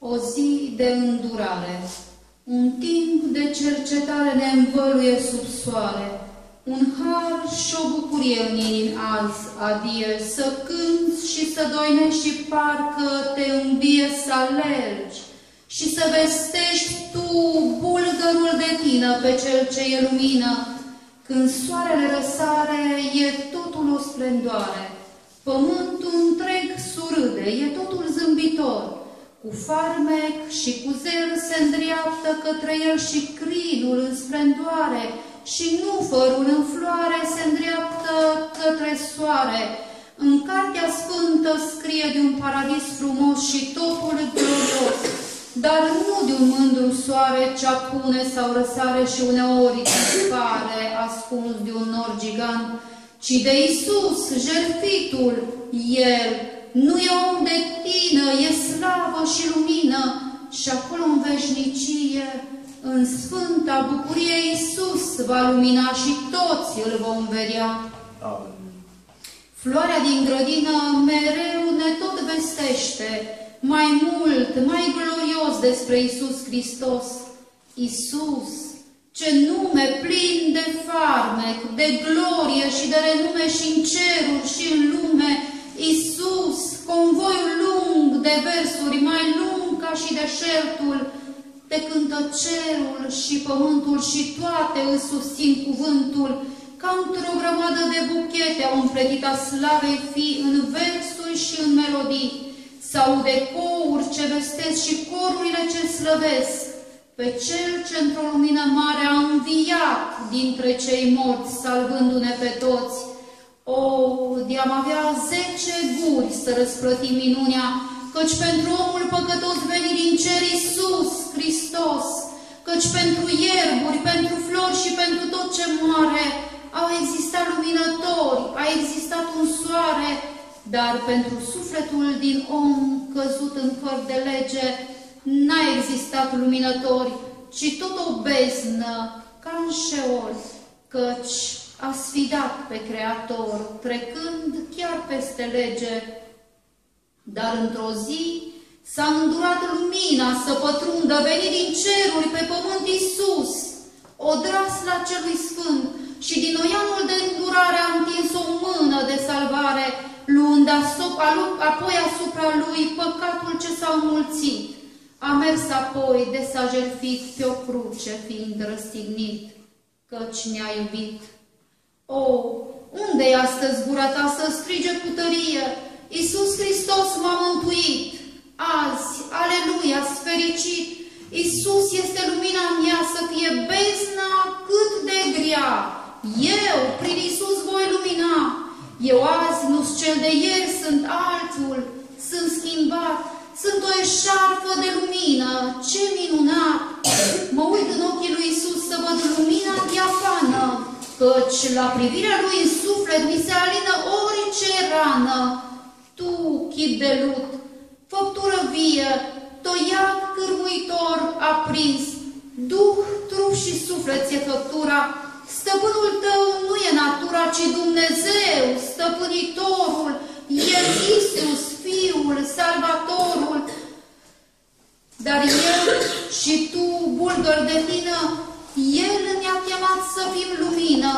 O zi de îndurare, un timp de cercetare ne învăluie sub soare, un har și o bucurie în inimi azi, adie, să cânți și să doinești și parcă te îmbie să alergi. Și să vestești tu bulgărul de tine pe cel ce e lumină, când soarele răsare e totul o splendoare, pământul întreg surâde, e totul zâmbitor, cu farmec și cu zel se îndreaptă către el și crinul în splendoare, și nufărul în floare se îndreaptă către soare. În Cartea Sfântă scrie de un paradis frumos și totul glorios, dar nu de un mândru soare ce apune sau răsare și uneori pare ascuns de un nor gigant, ci de Isus, jertfitul, El, nu e om de tine, e slavă și lumină, și acolo în veșnicie în Sfânta Bucurie Iisus va lumina și toți îl vom vedea. Amen. Floarea din grădină mereu ne tot vestește mai mult, mai glorios despre Iisus Hristos. Iisus, ce nume plin de farmec, de glorie și de renume și în ceruri și în lume, Iisus, convoiul lung de versuri, mai lung ca și deșertul, te cântă cerul și pământul și toate îți susțin cuvântul, ca într-o grămadă de buchete au împletit a slavei fi în versuri și în melodii, sau de couri ce vestesc și corurile ce slăvesc, pe Cel ce într-o lumină mare a înviat dintre cei morți, salvându-ne pe toți. O, de-am avea zece guri să răsplătim minunea, căci pentru omul păcătos venit din cer Iisus Hristos, căci pentru ierburi, pentru flori și pentru tot ce moare au existat luminători, a existat un soare, dar pentru sufletul din om căzut în fără de lege n-a existat luminători, ci tot o beznă, ca în șeol, căci a sfidat pe Creator, trecând chiar peste lege, dar într-o zi s-a îndurat lumina să pătrundă, venit din ceruri pe pământ Iisus, odras la celui sfânt și din oianul de îndurare a întins o mână de salvare, luând asupra, apoi asupra lui păcatul ce s-a înmulțit. A mers apoi de s-a jertfit pe o cruce, fiind răstignit, căci ne-a iubit. O, unde e astăzi gura ta să strige cu tărie, Iisus Hristos m-a mântuit. Azi, aleluia, fericit, Iisus este lumina mea să fie bezna cât de grea. Eu, prin Iisus, voi lumina. Eu azi nu sunt cel de ieri, sunt altul, sunt schimbat, sunt o eșarfă de lumină. Ce minunat! Mă uit în ochii lui Iisus să văd lumina diafană, căci la privirea lui în suflet mi se alină orice rană tu, chip de lut, făptură vie, toiac cârmuitor aprins, duh, trup și suflet e făptura, stăpânul tău nu e natura, ci Dumnezeu, stăpânitorul, El Iisus, Fiul, Salvatorul, dar El și tu, bulgăr de vină, El ne-a chemat să fim lumină,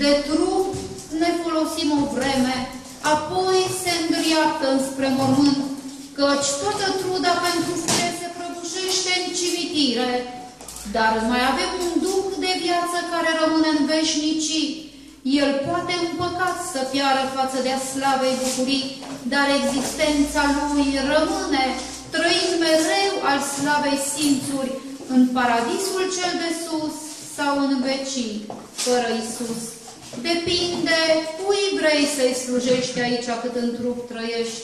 de trup ne folosim o vreme, apoi se îndreaptă înspre mormânt, căci toată truda pentru fire se prăbușește în cimitire, dar mai avem un duh de viață care rămâne în veșnicii. El poate în păcat să piară față de slavei bucurii, dar existența lui rămâne, trăind mereu al slavei simțuri, în paradisul cel de sus sau în vecii, fără Isus. Depinde. Cui vrei să-i slujești aici cât în trup trăiești.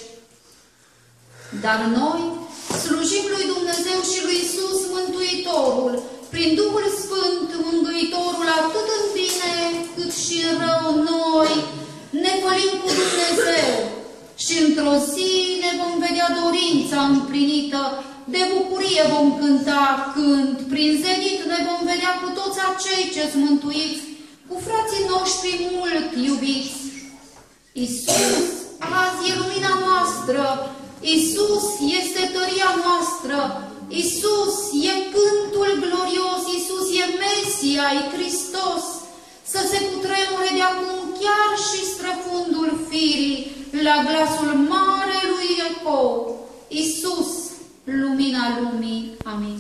Dar noi slujim lui Dumnezeu și lui Isus Mântuitorul, prin Duhul Sfânt Mântuitorul atât în bine cât și în rău noi ne pălim cu Dumnezeu și într-o zi ne vom vedea dorința împlinită, de bucurie vom cânta când, prin zenit ne vom vedea cu toți acei ce-s mântuiți cu frații noștri mult iubiți. Iisus, azi e lumina noastră, Isus este tăria noastră, Isus e cântul glorios, Isus e Mesia, e Hristos. Să se cutremure de acum chiar și străfundul firii la glasul mare lui Ecou. Isus, lumina lumii. Amin.